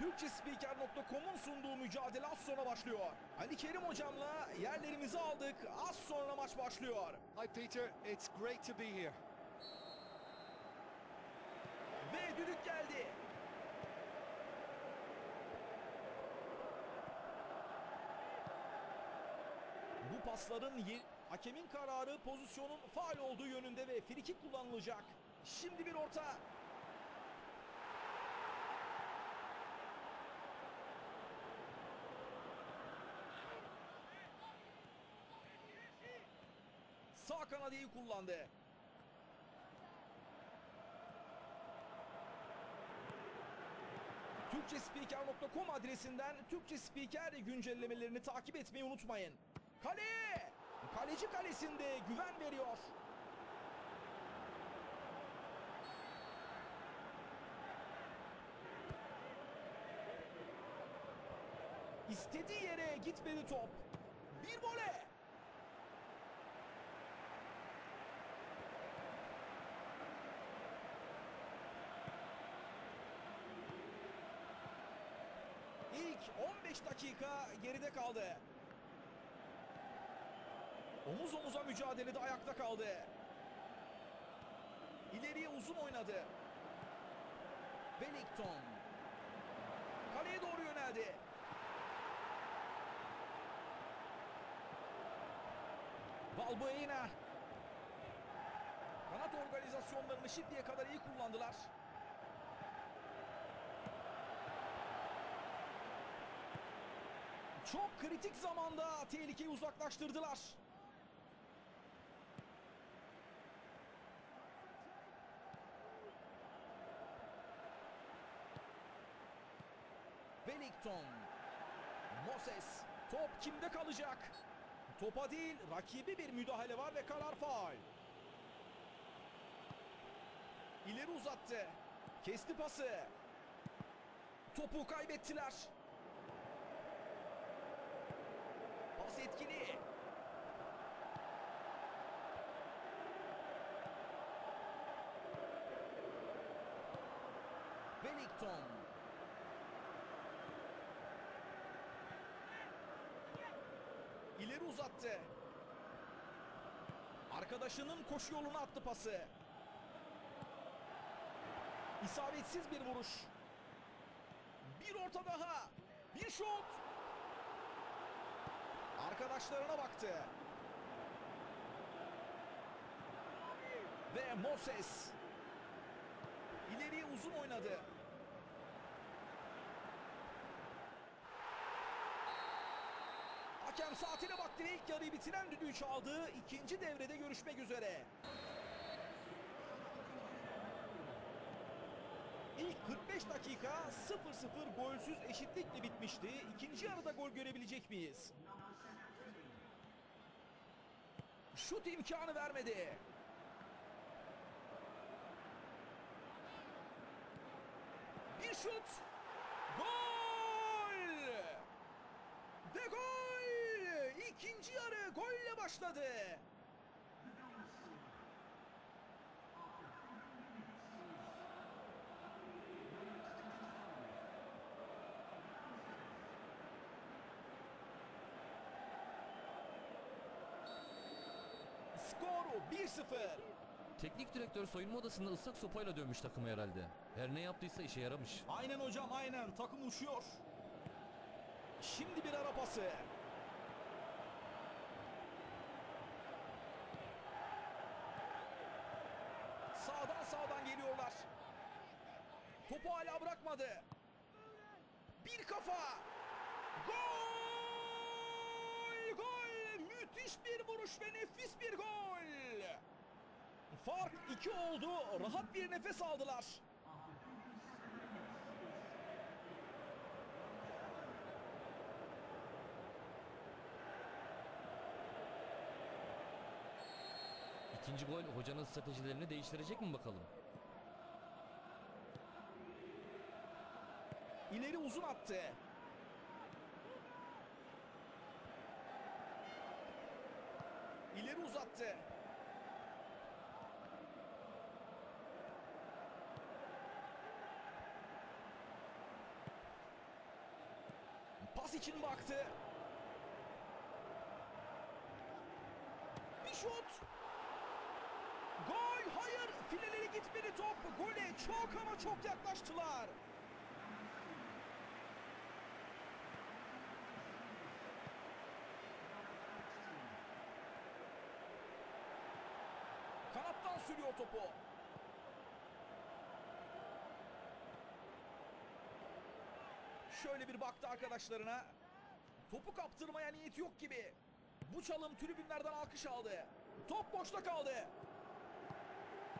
Türkçespiker.com'un sunduğu mücadele az sonra başlıyor. Ali Kerim hocamla yerlerimizi aldık. Az sonra maç başlıyor. Hi Peter, it's great to be here. Ve düdük geldi. Bu pasların ye- hakemin kararı pozisyonun faal olduğu yönünde ve frikik kullanılacak. Şimdi bir orta. Sağ kanadı iyi kullandı. Türkçespiker.com adresinden Türkçe Spiker güncellemelerini takip etmeyi unutmayın. Kale! Kaleci kalesinde güven veriyor. İstediği yere gitmedi top. Bir vole. İlk 15 dakika geride kaldı. Omuz omuza mücadelede ayakta kaldı. İleriye uzun oynadı. Wellington. Kaleye doğru yöneldi. Balbuena. Kanat organizasyonlarını şimdiye kadar iyi kullandılar. Çok kritik zamanda tehlikeyi uzaklaştırdılar. Wellington. Moses. Top kimde kalacak? Topa değil rakibi bir müdahale var ve karar faul. İleri uzattı. Kesti pası. Topu kaybettiler. Pas etkili. Wellington. İleri uzattı. Arkadaşının koşu yoluna attı pası. İsabetsiz bir vuruş. Bir orta daha. Bir şut. Arkadaşlarına baktı. Ve Moses. İleriye uzun oynadı. Hakem saatine baktı ve ilk yarıyı bitiren düdüğü çaldı. İkinci devrede görüşmek üzere. İlk 45 dakika 0-0 golsüz eşitlikle bitmişti. İkinci yarıda gol görebilecek miyiz? Şut imkanı vermedi. Bir şut. Gol! Ve gol! İkinci yarı golle başladı. 1-0. Teknik direktör soyunma odasında ıslak sopayla dövmüş takımı herhalde. Her ne yaptıysa işe yaramış. Aynen hocam aynen takım uçuyor. Şimdi bir ara pası. Sağdan sağdan geliyorlar. Topu hala bırakmadı. Bir kafa. Gol! Müthiş bir vuruş ve nefis bir gol. Fark 2 oldu. Rahat bir nefes aldılar. İkinci gol hocanın stratejilerini değiştirecek mi bakalım? İleri uzun attı. İleri uzattı. Pas için baktı. Bir şut. Gol! Hayır! Fileleri gitmedi top. Gole çok ama çok yaklaştılar. Kanattan sürüyor topu. Şöyle bir baktı arkadaşlarına. Topu kaptırmaya niyet yok gibi. Bu çalım tribünlerden alkış aldı. Top boşta kaldı.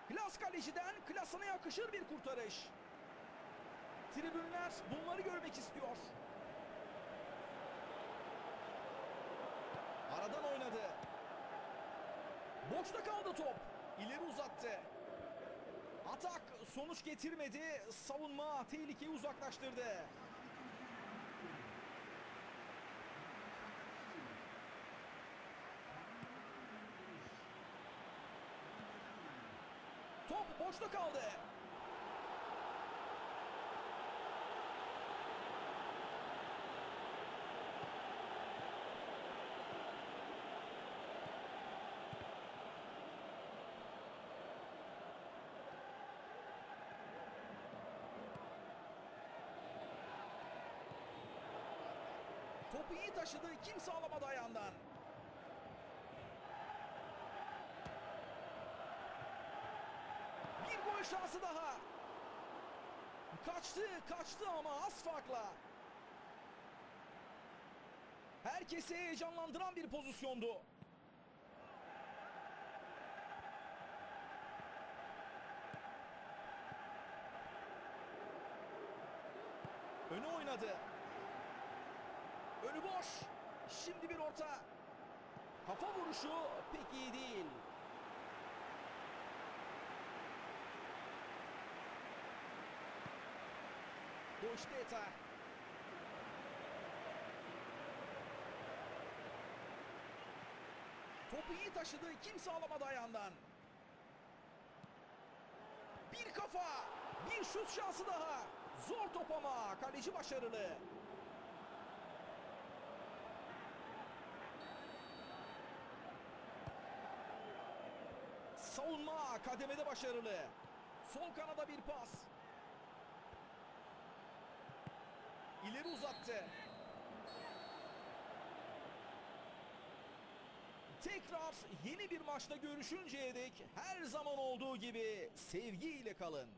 Klas kaleciden klasına yakışır bir kurtarış. Tribünler bunları görmek istiyor. Aradan oynadı. Boşta kaldı top. İleri uzattı. Atak sonuç getirmedi. Savunma tehlikeyi uzaklaştırdı. Top boşta kaldı. Topu iyi taşıdı. Kimse alamadı ayağından. Bir gol şansı daha. Kaçtı, kaçtı ama az farkla. Herkesi heyecanlandıran bir pozisyondu. Önü oynadı. Önü boş. Şimdi bir orta. Kafa vuruşu pek iyi değil. Boşteta. Topu iyi taşıdı. Kimse alamadı ayağından. Bir kafa. Bir şut şansı daha. Zor top ama. Kaleci başarılı. Savunma kademede başarılı. Sol kanada bir pas. İleri uzattı. Tekrar yeni bir maçta görüşünceye dek her zaman olduğu gibi sevgiyle kalın.